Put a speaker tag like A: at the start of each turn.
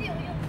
A: 没有用。